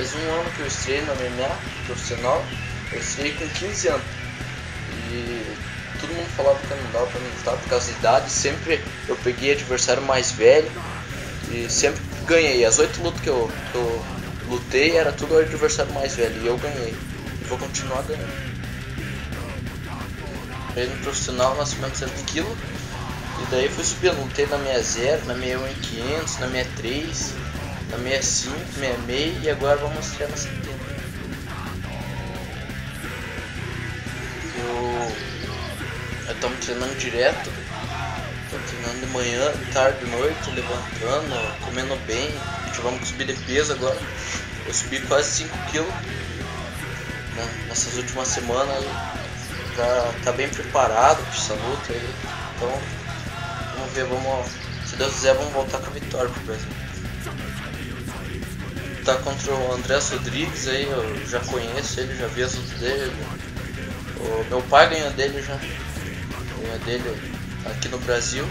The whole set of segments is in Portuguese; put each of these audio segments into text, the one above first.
faz um ano que eu estrei na MMA profissional. Eu estrei com 15 anos. E todo mundo falava que eu não dava pra me lutar por causa da idade. Sempre eu peguei adversário mais velho e sempre ganhei. As oito lutas que eu, que eu lutei era tudo adversário mais velho e eu ganhei. E vou continuar ganhando. Aí no profissional nós tivemos 100 kg e daí fui subindo, lutei na 60, na 61 em 500, na 63, na 65, 66 e agora vamos mostrar na 70. Eu estamos treinando direto, estou treinando de manhã, de tarde, de noite, levantando, comendo bem, vamos subir de peso agora. Eu subi quase 5 kg nessas últimas semanas tá, tá bem preparado para essa luta aí. Então vamos ver, vamos. Se Deus quiser vamos voltar com a vitória pro Brasil. Tá contra o André Rodrigues aí, eu já conheço ele, já vi as lutas dele. O meu pai ganhou dele já. Ganhou dele aqui no Brasil.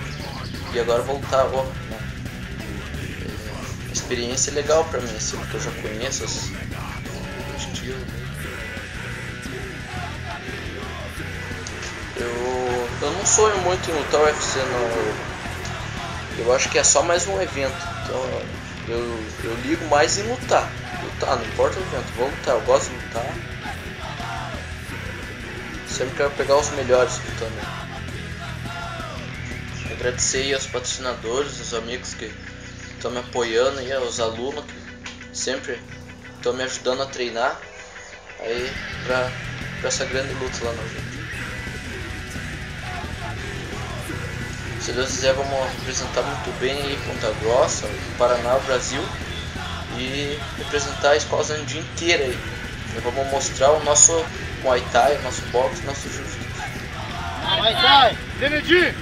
E agora voltar, ó. Né? É, experiência legal pra mim, assim, porque eu já conheço os, o estilo. Eu, eu não sonho muito em lutar UFC, não. Eu acho que é só mais um evento. Então eu, eu ligo mais em lutar. Lutar, não importa o evento, vou lutar, eu gosto de lutar. Sempre quero pegar os melhores lutando. Agradecer aos patrocinadores, os amigos que estão me apoiando e aos alunos que sempre estão me ajudando a treinar aí pra, pra essa grande luta lá no Rio. Se Deus quiser, vamos representar muito bem aí Ponta Grossa, Paraná, Brasil e representar a escola Zandim inteira aí. E vamos mostrar o nosso Muay Thai, o nosso boxe, o nosso Jiu-Jitsu. Muay Thai, Zandim,